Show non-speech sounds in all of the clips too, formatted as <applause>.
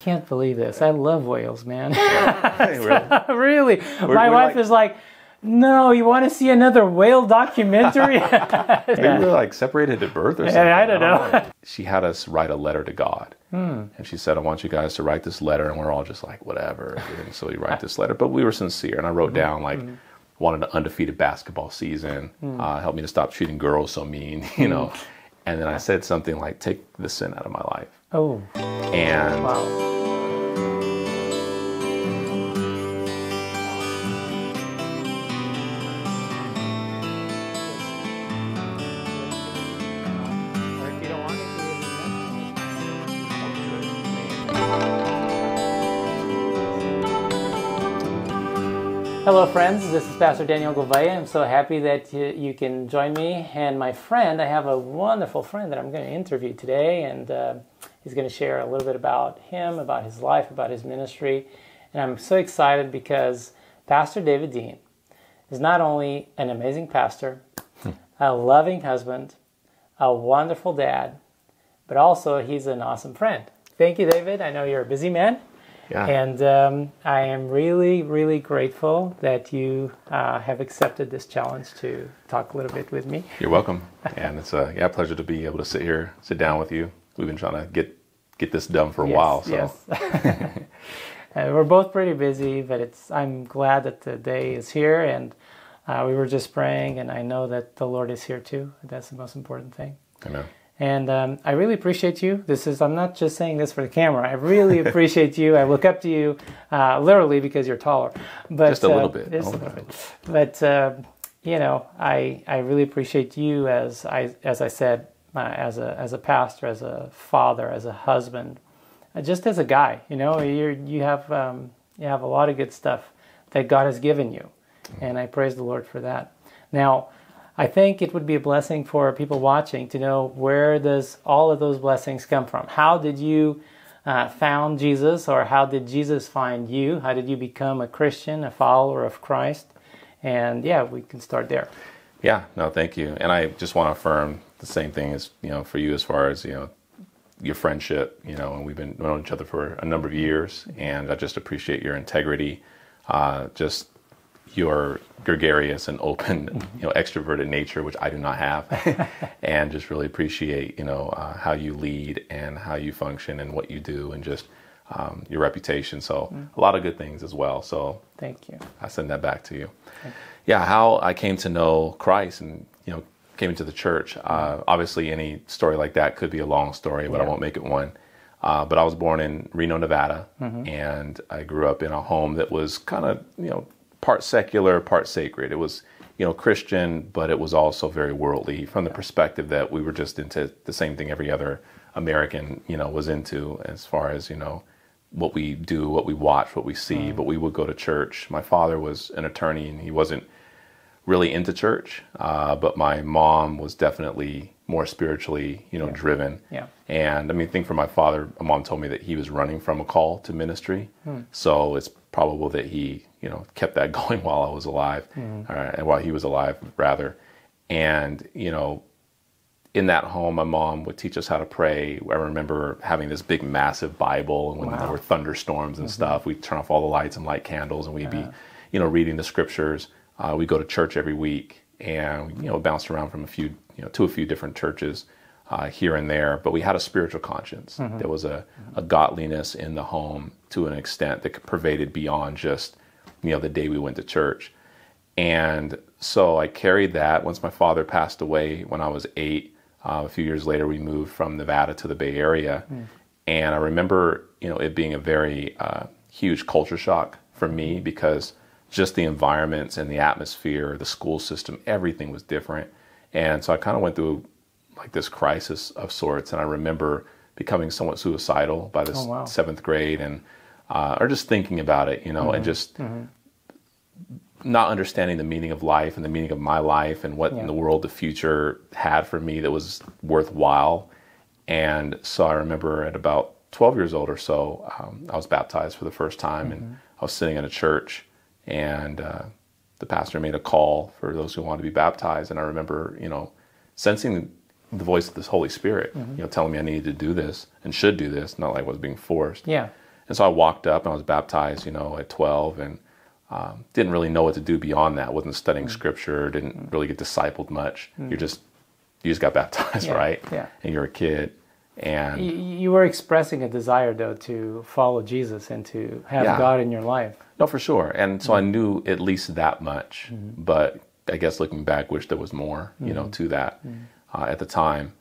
Can't believe this. I love whales, man. <laughs> really? <laughs> really. My we're wife like- is like, no, you want to see another whale documentary? <laughs> Maybe they're like separated at birth or something. I don't know. Oh. She had us write a letter to God. Hmm. And she said, I want you guys to write this letter. And we're all just like, whatever. And so we write this letter. But we were sincere. And I wrote mm-hmm. down, like, mm-hmm. wanted an undefeated basketball season, mm. uh, help me to stop treating girls so mean, you know. Mm. And then I said something like, take the sin out of my life. Oh, And wow. Hello, friends. This is Pastor Daniel Gouveia. I'm so happy that you, you can join me and my friend. I have a wonderful friend that I'm going to interview today, and uh, he's going to share a little bit about him, about his life, about his ministry. And I'm so excited because Pastor David Dean is not only an amazing pastor, a loving husband, a wonderful dad, but also he's an awesome friend. Thank you, David. I know you're a busy man. yeah. And um, I am really, really grateful that you uh, have accepted this challenge to talk a little bit with me. You're welcome. And it's a yeah, pleasure to be able to sit here, sit down with you. We've been trying to get get this done for a while. So Yes. <laughs> Uh, we're both pretty busy, but it's. I'm glad that the day is here, and uh, we were just praying, and I know that the Lord is here too. That's the most important thing. Amen. And um, I really appreciate you. This is, I'm not just saying this for the camera. I really <laughs> appreciate you. I look up to you, uh, literally because you're taller. But, Just a little uh, bit. Just a little bit. But, uh, you know, I, I really appreciate you as I, as I said, uh, as a, as a pastor, as a father, as a husband, uh, just as a guy, you know, you're, you have, um, you have a lot of good stuff that God has given you. And I praise the Lord for that. Now, I think it would be a blessing for people watching to know where does all of those blessings come from. How did you uh, found Jesus, or how did Jesus find you? How did you become a Christian, a follower of Christ? And yeah, we can start there. Yeah, no, thank you. And I just want to affirm the same thing as you know for you as far as you know your friendship. You know, and we've been known each other for a number of years, and I just appreciate your integrity, uh, just your gregarious and open, you know, extroverted nature, which I do not have, <laughs> and just really appreciate you know uh, how you lead and how you function and what you do, and just um, your reputation. So a lot of good things as well. So Thank you. I send that back to you. Yeah, how I came to know Christ and you know came into the church. Uh, obviously, any story like that could be a long story, but I won't make it one. Uh, but I was born in Reno, Nevada, and I grew up in a home that was kind of you know part secular, part sacred. It was you know Christian, but it was also very worldly from the perspective that we were just into the same thing every other American you know was into as far as you know what we do, what we watch, what we see, but we would go to church. My father was an attorney and he wasn't really into church, uh, but my mom was definitely more spiritually, you know, driven. Yeah. And I mean, think for my father, my mom told me that he was running from a call to ministry. hmm. So it's probable that he, you know, kept that <laughs> going while I was alive, uh, and while he was alive, rather. And, you know, in that home, my mom would teach us how to pray. I remember having this big, massive Bible, and when there were thunderstorms and stuff, we'd turn off all the lights and light candles, and we'd be, you know, reading the scriptures. Uh, we go to church every week, and you know, bounced around from a few, you know, to a few different churches uh, here and there. But we had a spiritual conscience. There was a, a godliness in the home to an extent that pervaded beyond just, you know, the day we went to church. And so I carried that. Once my father passed away when I was eight, uh, a few years later, we moved from Nevada to the Bay Area. And I remember, you know, it being a very uh, huge culture shock for me because just the environments and the atmosphere, the school system, everything was different. And so I kind of went through like this crisis of sorts. And I remember becoming somewhat suicidal by this Oh, wow. seventh grade and, uh, or just thinking about it, you know, and just not understanding the meaning of life and the meaning of my life and what Yeah. in the world the future had for me that was worthwhile. And so I remember at about 12 years old or so, um, I was baptized for the first time, and I was sitting in a church, and uh, the pastor made a call for those who wanted to be baptized. And I remember, you know, sensing the voice of this Holy Spirit, you know, telling me I needed to do this and should do this, not like I was being forced. Yeah. And so I walked up and I was baptized, you know, at 12 and um, didn't really know what to do beyond that. Wasn't studying Mm. scripture, didn't really get discipled much. You're just, you just got <laughs> baptized, Yeah, right? yeah. And you're a kid. And You, you were expressing a desire, though, to follow Jesus and to have Yeah. God in your life. No, for sure. And so I mm-hmm. knew at least that much, mm-hmm. but I guess looking back, wish there was more, you know, mm-hmm. to that uh, at the time.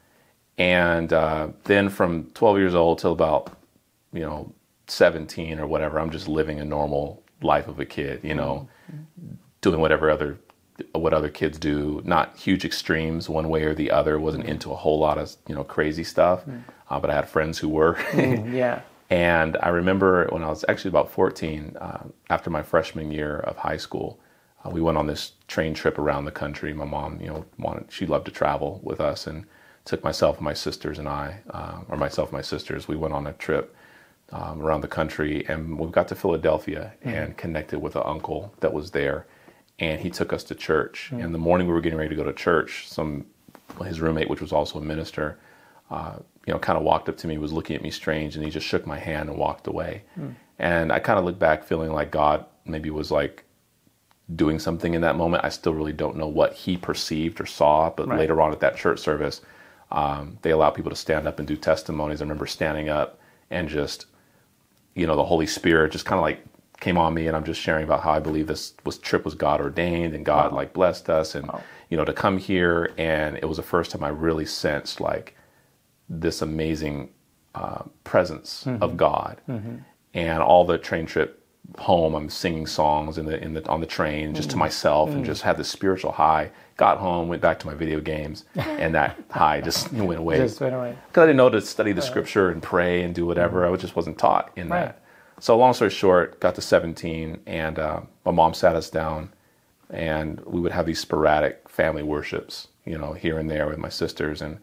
And uh, then from 12 years old till about, you know, 17 or whatever, I'm just living a normal life of a kid, you know, doing whatever other what other kids do. Not huge extremes one way or the other. wasn't into a whole lot of you know crazy stuff, uh, but I had friends who were. Mm, yeah. <laughs> And I remember when I was actually about 14, uh, after my freshman year of high school, uh, we went on this train trip around the country. My mom, you know, wanted she loved to travel with us, and took myself and my sisters and I, uh, or myself and my sisters, we went on a trip um, around the country, and we got to Philadelphia and connected with an uncle that was there, and he took us to church. And the morning we were getting ready to go to church, some his roommate, which was also a minister, uh, you know, kind of walked up to me, was looking at me strange, and he just shook my hand and walked away. And I kind of looked back, feeling like God maybe was like doing something in that moment. I still really don't know what he perceived or saw, but Right. later on at that church service, um, they allow people to stand up and do testimonies. I remember standing up and just, you know, the Holy Spirit just kind of like came on me, and I'm just sharing about how I believe this was trip was God ordained and God like blessed us, and you know, to come here, and it was the first time I really sensed like this amazing uh, presence of mm-hmm. God, mm-hmm. and all the train trip home, I'm singing songs in the in the on the train just to mm-hmm. myself, and just had this spiritual high. Got home, went back to my video games, <laughs> and that high just went away. Just went away. Because I didn't know to study the scripture and pray and do whatever. I was just wasn't taught in Right. that. So long story short, got to 17, and uh, my mom sat us down, and we would have these sporadic family worships, you know, here and there with my sisters, and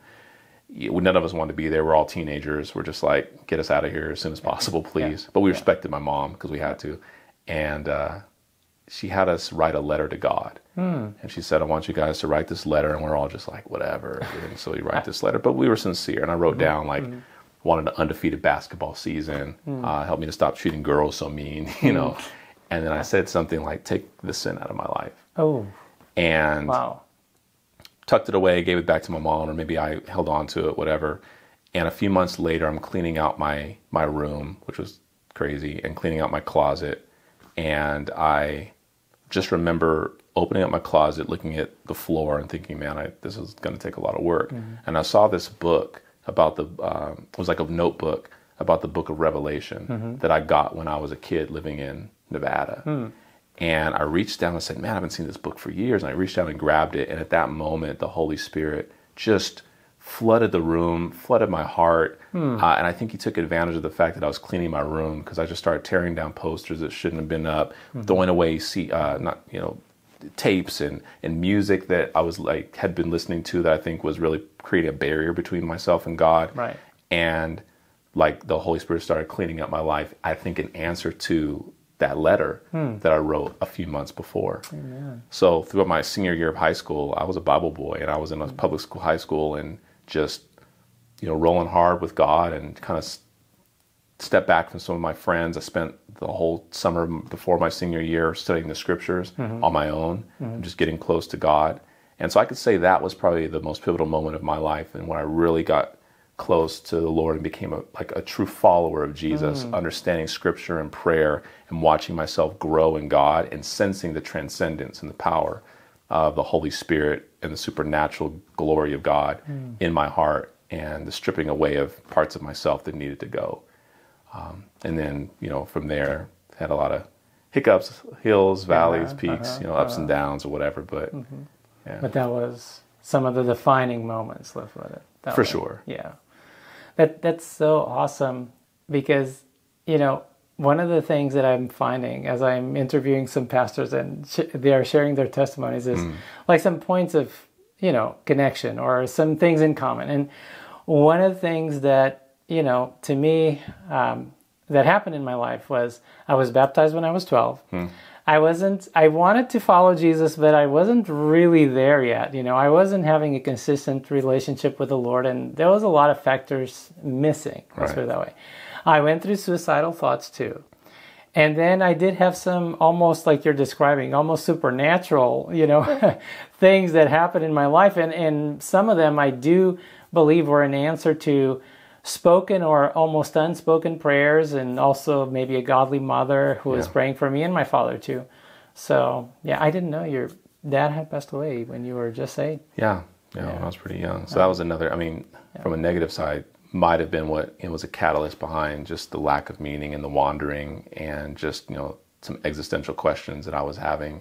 none of us wanted to be there. We're all teenagers. We're just like, get us out of here as soon as possible, please. But we respected my mom because we had to, and uh, she had us write a letter to God. And she said, I want you guys to write this letter. And we're all just like, whatever. And so we write <laughs> this letter. But we were sincere. And I wrote down, like, wanted an undefeated basketball season, hmm. uh, helped me to stop treating girls so mean, <laughs> you know. Hmm. And then I said something like, take the sin out of my life. Oh, And wow. tucked it away, gave it back to my mom, or maybe I held on to it, whatever. And a few months later, I'm cleaning out my my room, which was crazy, and cleaning out my closet. And I just remember opening up my closet, looking at the floor, and thinking, "Man, I, this is going to take a lot of work." Hmm. And I saw this book about the um, it was like a notebook about the book of Revelation that I got when I was a kid living in Nevada. And I reached down and said, Man, I haven't seen this book for years. And I reached down and grabbed it. And at that moment, the Holy Spirit just flooded the room, flooded my heart. Uh, and I think he took advantage of the fact that I was cleaning my room because I just started tearing down posters that shouldn't have been up, throwing away, see, uh, not, you know, tapes and, and music that I was like, had been listening to that I think was really creating a barrier between myself and God Right. and like the Holy Spirit started cleaning up my life. I think in answer to that letter hmm. that I wrote a few months before. So throughout my senior year of high school, I was a Bible boy and I was in a hmm. public school, high school, and just you know rolling hard with God and kind of step back from some of my friends. I spent the whole summer before my senior year studying the scriptures mm-hmm. on my own, and just getting close to God. And so I could say that was probably the most pivotal moment of my life, and when I really got close to the Lord and became a, like a true follower of Jesus, mm. understanding Scripture and prayer, and watching myself grow in God, and sensing the transcendence and the power of the Holy Spirit and the supernatural glory of God mm. in my heart, and the stripping away of parts of myself that needed to go. Um, and then, you know, from there, had a lot of hiccups, hills, valleys, Uh-huh, peaks, uh-huh, you know, ups and downs or whatever. But yeah, But that was some of the defining moments. Let's it that For sure. Yeah, that that's so awesome because you know one of the things that I'm finding as I'm interviewing some pastors and sh- they are sharing their testimonies is like some points of you know connection or some things in common. And one of the things that you know to me um, that happened in my life was I was baptized when I was 12. I wasn't I wanted to follow Jesus, but I wasn't really there yet. You know, I wasn't having a consistent relationship with the Lord and there was a lot of factors missing, let's Right. put it that way. I went through suicidal thoughts too. And then I did have some almost like you're describing, almost supernatural, you know, <laughs> <laughs> things that happened in my life. And, and some of them I do believe were an answer to spoken or almost unspoken prayers, and also maybe a godly mother who was praying for me and my father too. So, yeah, I didn't know your dad had passed away when you were just saved. Yeah, yeah, when I was pretty young. So that was another. I mean, from a negative side, might have been what it was a catalyst behind just the lack of meaning and the wandering, and just you know some existential questions that I was having,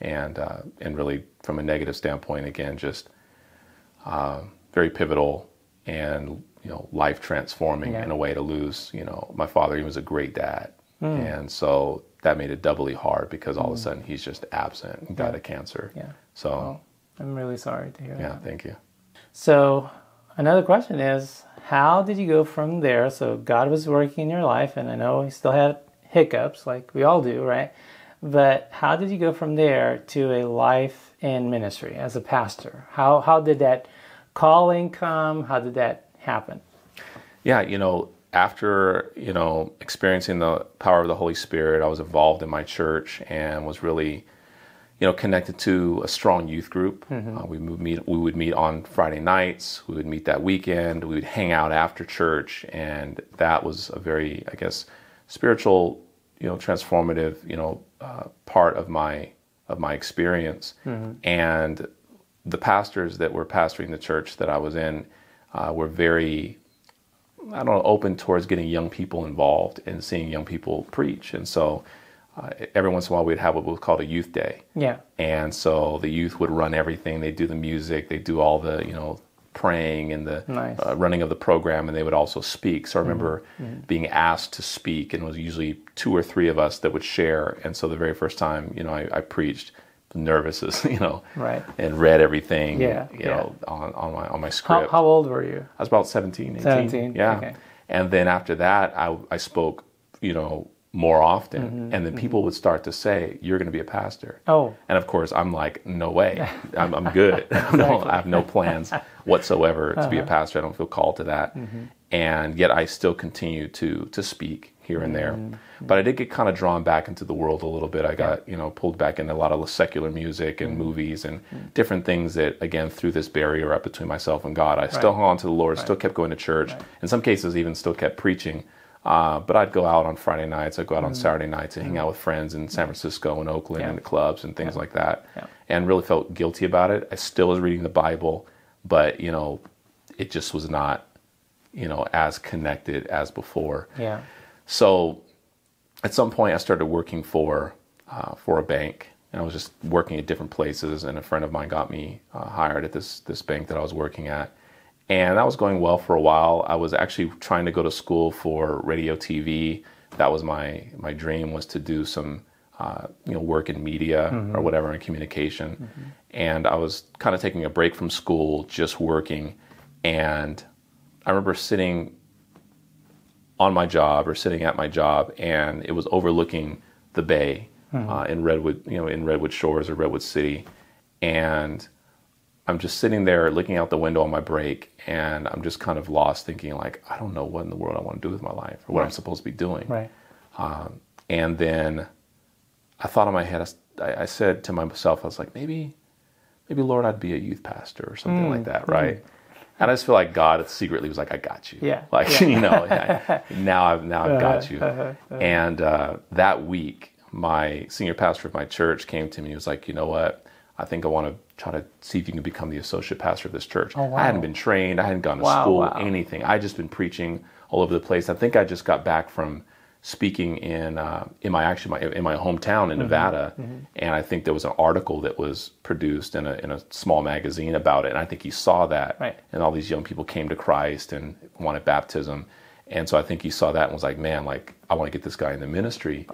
and uh, and really from a negative standpoint, again, just uh, very pivotal and you know life transforming Yeah. in a way to lose. You know, my father, he was a great dad, hmm. and so that made it doubly hard because all of a hmm. sudden he's just absent and died of cancer. Yeah. So Well, I'm really sorry to hear that. yeah, that. thank you. So, another question is how did you go from there? So, God was working in your life, and I know you still had hiccups, like we all do, right? But how did you go from there to a life in ministry as a pastor? How, how did that calling come? How did that happen? Yeah, you know, after, you know, experiencing the power of the Holy Spirit, I was involved in my church and was really, you know, connected to a strong youth group. Uh, we would meet we would meet on Friday nights, we would meet that weekend, we would hang out after church and that was a very, I guess, spiritual, you know, transformative, you know, uh, part of my of my experience. And the pastors that were pastoring the church that I was in uh, were very I don't know, open towards getting young people involved and seeing young people preach. And so uh, every once in a while we'd have what was called a youth day. Yeah. And so the youth would run everything. They do the music, they do all the, you know, praying and the Nice. uh, running of the program, and they would also speak. So I remember being asked to speak, and it was usually two or three of us that would share. And so the very first time, you know, I, I preached, nervous as <laughs> you know, Right. and read everything, Yeah, you yeah. know, on, on my on my script. how old were you? I was about 17, 18. 17, Yeah. okay. And then after that, I, I spoke, you know, more often. Mm-hmm, and then people would start to say, You're going to be a pastor. Oh, And of course, I'm like, No way. <laughs> I'm, I'm good. <laughs> no, I have no plans whatsoever to be a Uh-huh. pastor. I don't feel called to that. Mm-hmm. And yet I still continue to, to speak here and there. Mm-hmm. But I did get kind of drawn back into the world a little bit. I got, you know, pulled back into a lot of secular music and Mm-hmm. movies and different things that, again, threw this barrier up between myself and God, I still hung on to the Lord, still kept going to church. In some cases, even still kept preaching. Uh, but I'd go out on Friday nights, I'd go out on Saturday nights and hang out with friends in San Francisco and Oakland Mm-hmm. Yeah. and the clubs and things like that. Yeah. And really felt guilty about it. I still was reading the Bible, but, you know, it just was not, you know, as connected as before. yeah. So at some point, I started working for uh, for a bank, and I was just working at different places. And a friend of mine got me uh, hired at this this bank that I was working at, and that was going well for a while. I was actually trying to go to school for radio TV. That was my my dream was to do some uh, you know work in media or whatever in communication. And I was kind of taking a break from school, just working, and I remember sitting on my job or sitting at my job, and it was overlooking the bay hmm. uh, in Redwood, you know, in Redwood Shores or Redwood City, and I'm just sitting there looking out the window on my break, and I'm just kind of lost, thinking like, I don't know what in the world I want to do with my life or what I'm supposed to be doing. Right. Um, and then I thought in my head, I, I said to myself, I was like, maybe, maybe Lord, I'd be a youth pastor or something like hmm. that, hmm. right? And I just feel like God secretly was like, I got you. Yeah, Like, yeah. <laughs> you know, <laughs> now I've, now I've got uh-huh, you. Uh-huh, uh-huh. And uh, that week, my senior pastor of my church came to me. He was like, you know what? I think I want to try to see if you can become the associate pastor of this church. Oh, wow. I hadn't been trained. I hadn't gone to Wow, school, wow. anything. I just been preaching all over the place. I think I just got back from speaking in uh, in my actually my, in my hometown Mm-hmm. in Nevada, and I think there was an article that was produced in a in a small magazine about it, and I think he saw that, Right. and all these young people came to Christ and wanted baptism, and so I think he saw that and was like, man, like I want to get this guy in the ministry.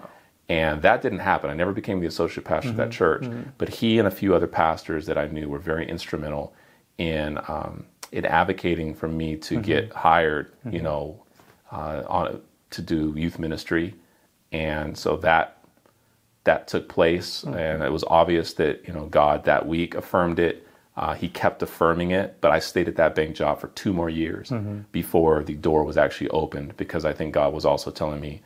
And that didn't happen. I never became the associate pastor of Mm-hmm. that church, but he and a few other pastors that I knew were very instrumental in um, in advocating for me to Mm-hmm. get hired, you know, uh, on to do youth ministry, and so that that took place, hmm. and it was obvious that you know God that week affirmed it. Uh, he kept affirming it, but I stayed at that bank job for two more years mm-hmm. before the door was actually opened because I think God was also telling me,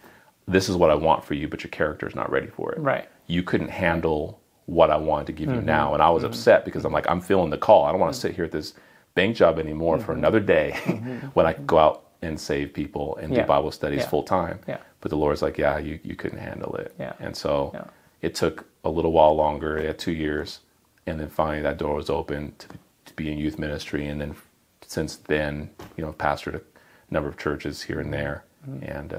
this is what I want for you, but your character is not ready for it. Right. You couldn't handle what I wanted to give you mm-hmm. now. And I was mm-hmm. upset because I'm like, I'm feeling the call. I don't want to sit here at this bank job anymore for another day <laughs> when I go out and save people and Yeah. do Bible studies Yeah. full time. Yeah. But the Lord's like, yeah, you, you couldn't handle it. Yeah. And so Yeah. it took a little while longer, two years. And then finally that door was open to, to be in youth ministry. And then since then, you know, pastored a number of churches here and there. And uh,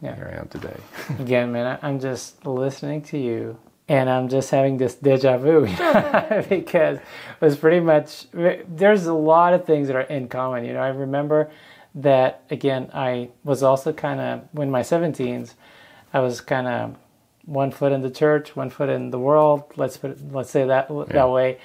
Mm-hmm. Yeah. here I am today. <laughs> Again, man, I'm just listening to you and I'm just having this deja vu <laughs> because it was pretty much, there's a lot of things that are in common. You know, I remember that, again, I was also kind of, when my 17s, I was kind of one foot in the church, one foot in the world. Let's put, it- let's say that Yeah. that way.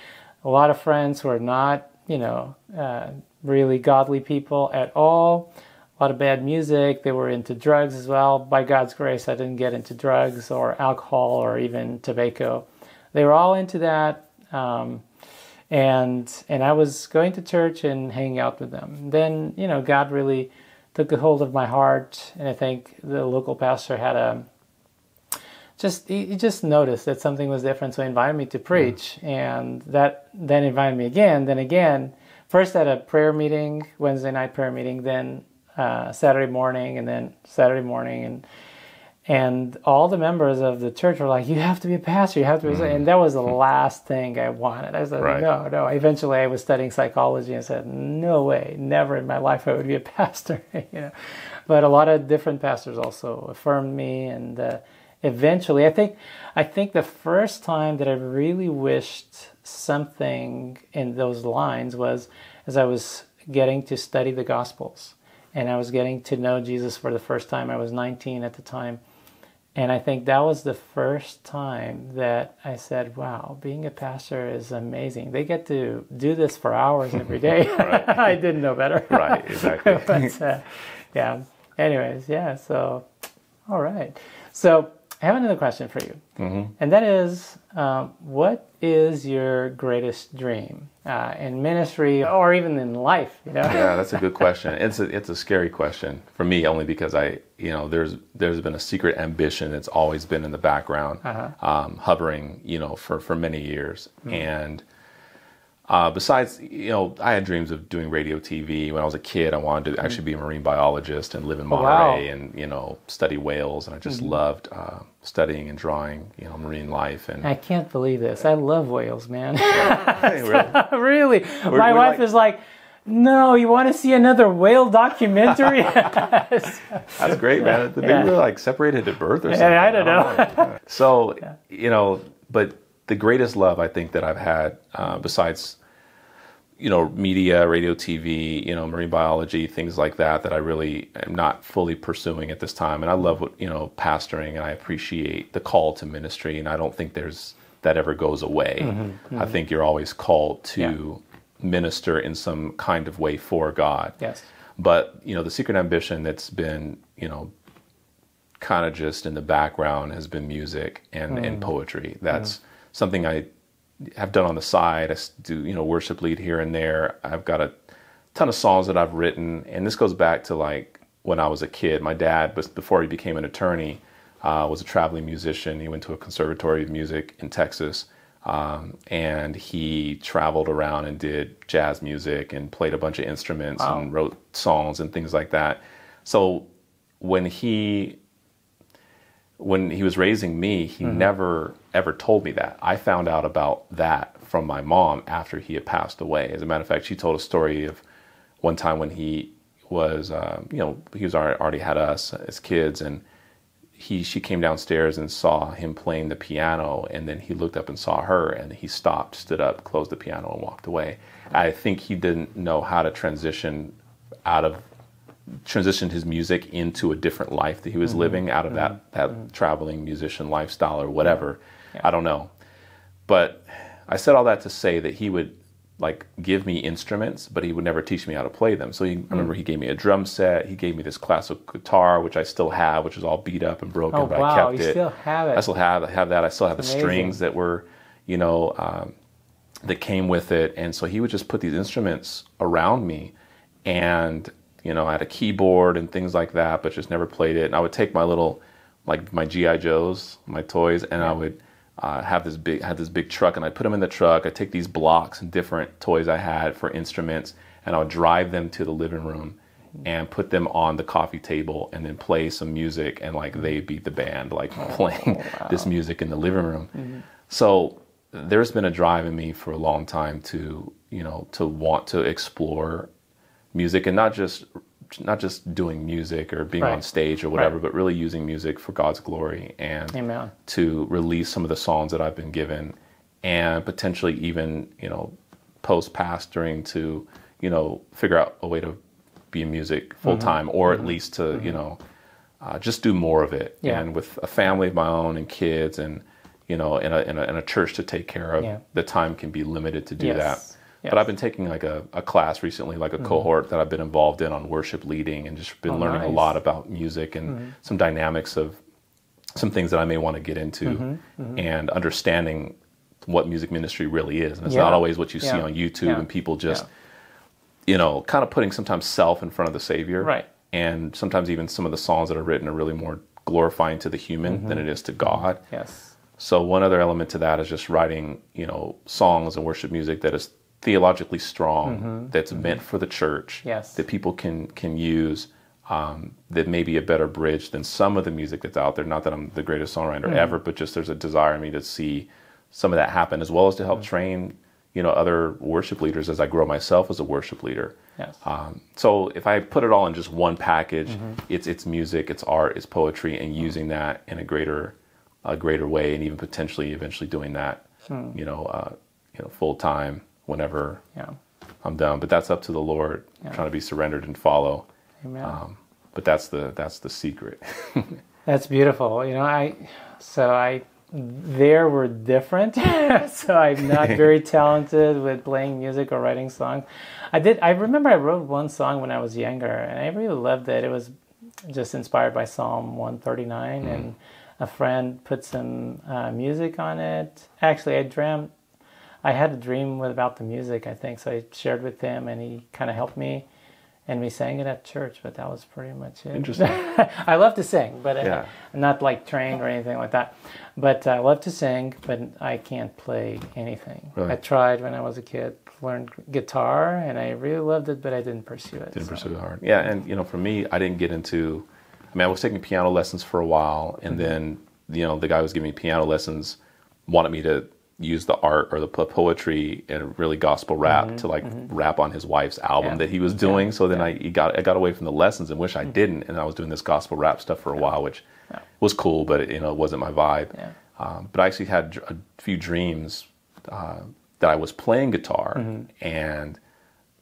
A lot of friends who are not, you know, uh, really godly people at all. A lot of bad music. They were into drugs as well. By God's grace, I didn't get into drugs or alcohol or even tobacco. They were all into that, um, and and I was going to church and hanging out with them. Then you know, God really took a hold of my heart, and I think the local pastor had a just he, he just noticed that something was different, so he invited me to preach, and that then invited me again, then again, first at a prayer meeting, Wednesday night prayer meeting, then uh, Saturday morning, and then Saturday morning, and and all the members of the church were like, "You have to be a pastor. You have to be," and that was the last thing I wanted. I said, Right. "No, no." Eventually, I was studying psychology and said, "No way, never in my life I would be a <laughs> pastor." <laughs> you know, but a lot of different pastors also affirmed me, and uh, eventually, I think, I think the first time that I really wished something in those lines was as I was getting to study the Gospels, and I was getting to know Jesus for the first time. I was 19 at the time. And I think that was the first time that I said, wow, being a pastor is amazing. They get to do this for hours every day. <laughs> <laughs> I didn't know better. <laughs> right, exactly. but, uh, yeah. Anyways, yeah. So, all right. So, I have another question for you. Mm-hmm. And that is um, what is your greatest dream uh, in ministry or even in life? You know? yeah, that's a good <laughs> question. It's a it's a scary question for me only because I you know there's there's been a secret ambition that's always been in the background, um, hovering you know for for many years. And uh, besides, you know, I had dreams of doing radio TV when I was a kid. I wanted to actually be a marine biologist and live in Monterey wow. and you know study whales. And I just loved uh, studying and drawing you know marine life and I can't believe this. I love whales, man. <laughs> <laughs> Really? really. My we're wife like- is like, no, you want to see another whale documentary? <laughs> That's great, man. Maybe Yeah. we're like separated at birth or something. I don't know. So, you know, but the greatest love I think that I've had, uh, besides, you know, media, radio, TV, you know, marine biology, things like that, that I really am not fully pursuing at this time. And I love what, you know, pastoring and I appreciate the call to ministry. And I don't think there's, that ever goes away. Mm-hmm, mm-hmm. I think you're always called to minister in some kind of way for God. yes. But you know, the secret ambition that's been you know kind of just in the background has been music and, and mm. poetry. That's mm. Something I have done on the side. I do you know worship lead here and there. I've got a ton of songs that I've written, and this goes back to like when I was a kid. My dad, before he became an attorney, uh, was a traveling musician. He went to a conservatory of music in Texas. Um, and he traveled around and did jazz music and played a bunch of instruments and wrote songs and things like that. So when he when he was raising me, he never ever told me that. I found out about that from my mom after he had passed away. As a matter of fact, she told a story of one time when he was, um, you know, he was already, already had us as kids, and he she came downstairs and saw him playing the piano, and then he looked up and saw her, and he stopped, stood up, closed the piano, and walked away. I think he didn't know how to transition out of transitioned his music into a different life that he was mm-hmm. living out of that mm-hmm. that mm-hmm. traveling musician lifestyle or whatever. I don't know. But I said all that to say that he would like give me instruments, but he would never teach me how to play them. So he, I remember he gave me a drum set. He gave me this classical guitar, which I still have, which is all beat up and broken, Oh, but wow. I kept You it. still have it. I still have I have that. I still have the amazing. strings that were, you know, um, that came with it. And so he would just put these instruments around me. And, you know, I had a keyboard and things like that, but just never played it. And I would take my little, like my GI Joes, my toys, and I would uh, have this big had this big truck, and I'd put them in the truck. I take these blocks and different toys I had for instruments, and I would drive them to the living room and put them on the coffee table, and then play some music, and like they beat the band, like <laughs> playing wow. this music in the living room. So there's been a drive in me for a long time to you know to want to explore music and not just not just doing music or being on stage or whatever, Right. but really using music for God's glory and Amen. to release some of the songs that I've been given and potentially even, you know, post pastoring to, you know, figure out a way to be in music mm-hmm. full time or at mm-hmm. least to, you mm-hmm. know, uh, just do more of it. Yeah. And with a family of my own and kids and, you know, in a, in a, in a church to take care of, Yeah. the time can be limited to do Yes. that. Yes. Mm-hmm. But I've been taking like a, a class recently, like a cohort that I've been involved in on worship leading and just been Oh, learning a nice. Mm-hmm. lot about music and some dynamics of some things that I may want to get into Mm-hmm. and understanding what music ministry really is. And it's Yeah. not always what you see on YouTube Yeah. and people just, Yeah. you know, kind of putting sometimes self in front of the Savior. Right. And sometimes even some of the songs that are written are really more glorifying to the human Mm-hmm. than it is to God. Yes. So one other element to that is just writing, you know, songs and worship music that is theologically strong, that's meant for the church, Mm-hmm. Yes. that people can can use, um, that may be a better bridge than some of the music that's out there. Not that I'm the greatest songwriter Mm-hmm. ever, but just there's a desire in me to see some of that happen, as well as to help Mm-hmm. train, you know, other worship leaders as I grow myself as a worship leader. Yes. Um, so if I put it all in just one package, Mm-hmm. it's it's music, it's art, it's poetry, and using that in a greater a greater way, and even potentially eventually doing that, Hmm. you know, uh, you know, full time whenever Yeah. I'm done. But that's up to the Lord, trying to be surrendered and follow. Amen. Um, but that's the that's the secret. <laughs> That's beautiful. You know, I so I there were different. <laughs> so I'm not <laughs> very talented with playing music or writing songs. I did. I remember I wrote one song when I was younger, and I really loved it. It was just inspired by Psalm 139, and a friend put some uh, music on it. Actually, I dreamt. I had a dream with, about the music. I think so. I shared with him, and he kind of helped me. And we sang it at church, but that was pretty much it. Interesting. <laughs> I love to sing, but Yeah. uh, I'm not like trained or anything like that. But I love to sing, but I can't play anything. Really? I tried when I was a kid, learned guitar, and I really loved it, but I didn't pursue it. didn't so. pursue it hard. Yeah, and you know, for me, I didn't get into. I mean, I was taking piano lessons for a while, and Mm-hmm. then you know, the guy who was giving me piano lessons wanted me to use the art or the poetry and really gospel rap to like rap on his wife's album Mm-hmm. Yeah. that he was doing. So then yeah. I he got I got away from the lessons and wish I Mm-hmm. didn't, and I was doing this gospel rap stuff for a while, which was cool, but it, you know, it wasn't my vibe. Yeah. Um, but I actually had a few dreams uh, that I was playing guitar Mm-hmm. and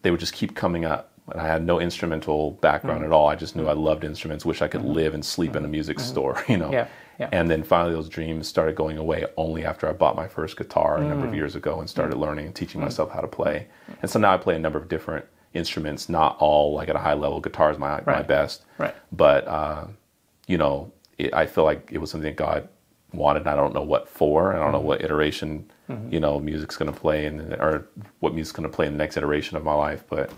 they would just keep coming up. And I had no instrumental background at all. I just knew I loved instruments. Wish I could live and sleep in a music store, <laughs> you know. Yeah, yeah. And then finally, those dreams started going away only after I bought my first guitar a number of mm. years ago and started mm. learning and teaching mm. myself how to play. And so now I play a number of different instruments, not all like at a high level. Guitar is my my best, Right. but uh, you know, it, I feel like it was something that God wanted. I don't know what for. I don't know mm-hmm. what iteration, mm-hmm. you know, music's going to play, and or what music's going to play in the next iteration of my life. But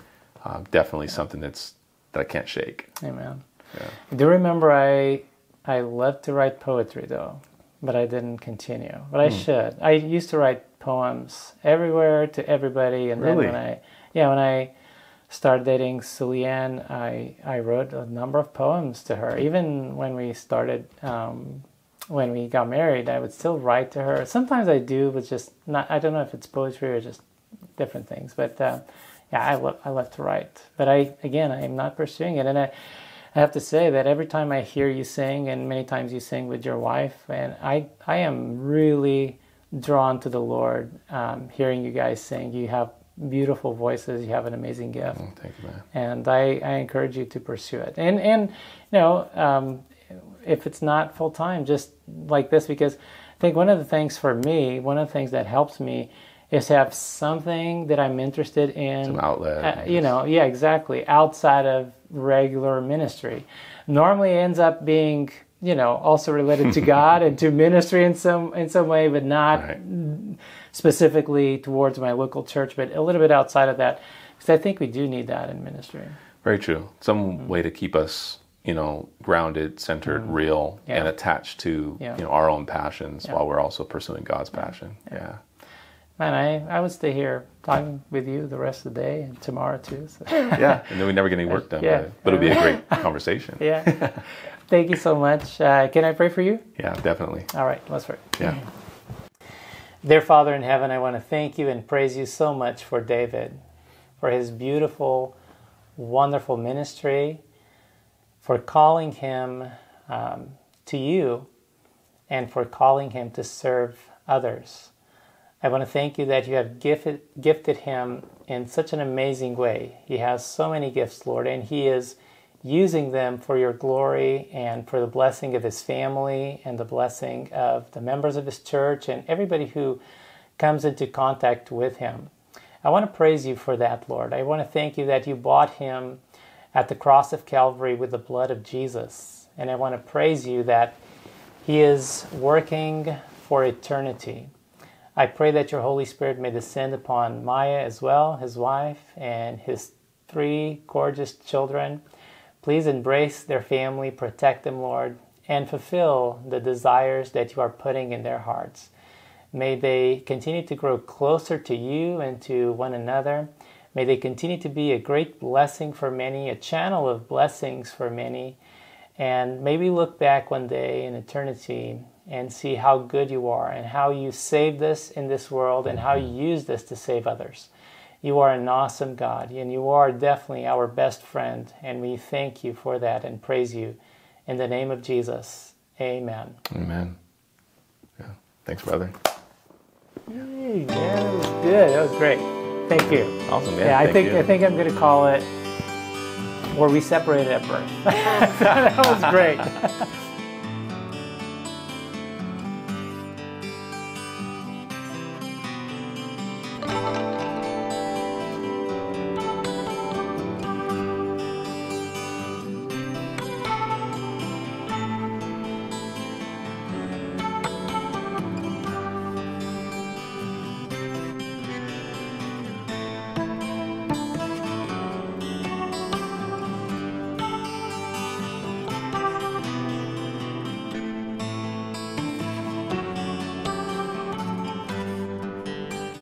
um, definitely something that's that I can't shake. Amen. Yeah. I do remember I I love to write poetry though, but I didn't continue. But. I should. I used to write poems everywhere to everybody, and Really? then when I yeah when I started dating Sulianne, I I wrote a number of poems to her. Even when we started. Um, when we got married, I would still write to her. Sometimes I do, but just not. I don't know if it's poetry or just different things. But uh, yeah, I love I love to write. But I again, I am not pursuing it, and I, I have to say that every time I hear you sing, and many times you sing with your wife, and I I am really drawn to the Lord. Um, hearing you guys sing, you have beautiful voices. You have an amazing gift Oh, thank you, man. and I, I encourage you to pursue it. And and you know, um, if it's not full time, just like this, because I think one of the things for me, one of the things that helps me, is have something that I'm interested in. Some outlet, uh, you know, yeah, exactly, outside of regular ministry. Normally, ends up being you know, also related to <laughs> God and to ministry in some in some way, but not Right. specifically towards my local church, but a little bit outside of that, because I think we do need that in ministry. Very true. Some Mm. way to keep us, you know, grounded, centered, real, Yeah. and attached to Yeah. you know our own passions while we're also pursuing God's passion. Yeah. Man, I, I would stay here talking with you the rest of the day and tomorrow too. So. <laughs> yeah, and then we never get any work done. Yeah. But, but it'll be a great <laughs> conversation. yeah. Thank you so much. Uh, can I pray for you? Yeah, definitely. All right, let's pray. Yeah. <clears throat> Dear Father in heaven, I want to thank you and praise you so much for David, for his beautiful, wonderful ministry, for calling him um, to you, and for calling him to serve others. I want to thank you that you have gifted, gifted him in such an amazing way. He has so many gifts, Lord, and he is using them for your glory and for the blessing of his family and the blessing of the members of his church and everybody who comes into contact with him. I want to praise you for that, Lord. I want to thank you that you bought him at the cross of Calvary with the blood of Jesus. And I want to praise you that he is working for eternity. I pray that your Holy Spirit may descend upon Maya as well, his wife, and his three gorgeous children. Please embrace their family, protect them, Lord, and fulfill the desires that you are putting in their hearts. May they continue to grow closer to you and to one another. May they continue to be a great blessing for many, a channel of blessings for many. And maybe look back one day in eternity and see how good you are and how you save this in this world and how you mm-hmm. use this to save others. You are an awesome God, and you are definitely our best friend, and we thank you for that and praise you. In the name of Jesus, amen. Amen. Yeah. Thanks, brother. Hey, yeah, that was good. That was great. Thank you. Awesome, man. Yeah, I Thank think you. I think I'm going to call it where we separated at birth. <laughs> that was great. <laughs>